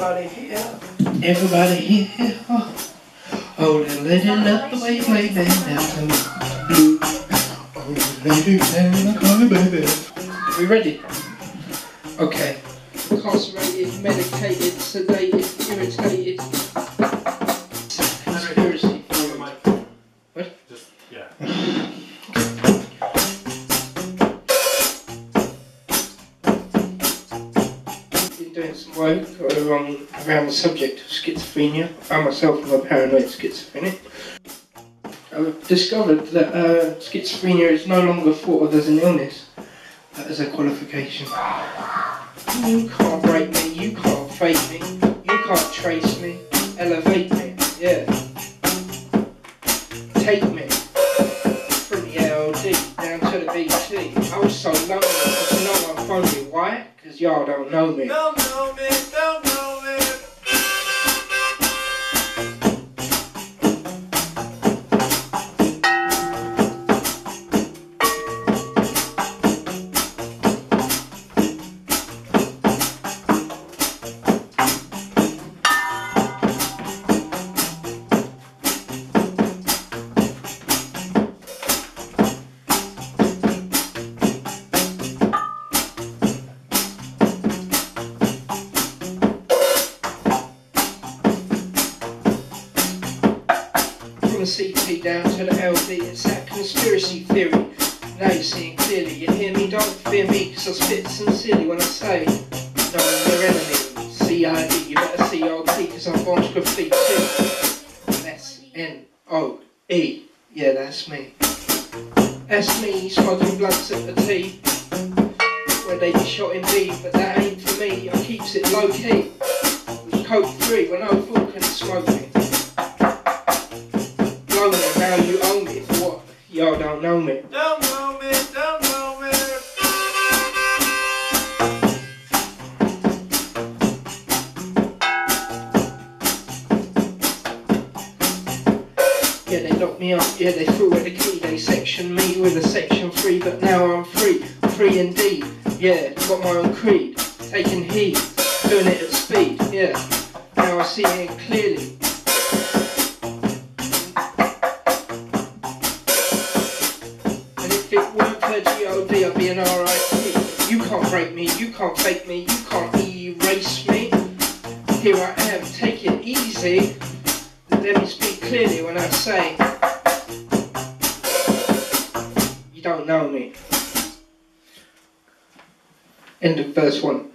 Everybody here, oh, oh little lady, love the way you to me. Blue. Oh, lady, me baby. We ready? Okay. Incarcerated, medicated, sedated, irritated. Some work around, around the subject of schizophrenia. I myself am a paranoid schizophrenic. I've discovered that uh, schizophrenia is no longer thought of as an illness, but as a qualification. You can't break me, you can't fake me, you can't trace me, elevate me, yeah. Take me BT. I was so lonely because no one phoned me. Why? Because y'all don't know me. Don't know me, don't CT down to the LD, it's that conspiracy theory. Now you're seeing clearly, you hear me? Don't fear me, cause I spit sincerely when I say, no, you're enemy. CID, you better COT, cause I'm Bonds Graffiti too. S-N-O-E, yeah, that's me. That's me, smoking blunts at the tea. Where they be shot in B, but that ain't for me, I keeps it low key. Coke free when no fool can smoke me. Don't know me. Don't know me, don't know me. Yeah, they locked me up, yeah, they threw away the key, they sectioned me with a section 3, but now I'm free, free indeed. Yeah, got my own creed, taking heed, doing it at speed, yeah. Now I see it clearly. Weren't G.O.D., I'd be an R.I.P. You can't break me, you can't fake me, you can't erase me. Here I am, take it easy. Let me speak clearly when I say, you don't know me. End of verse one.